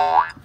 Bye.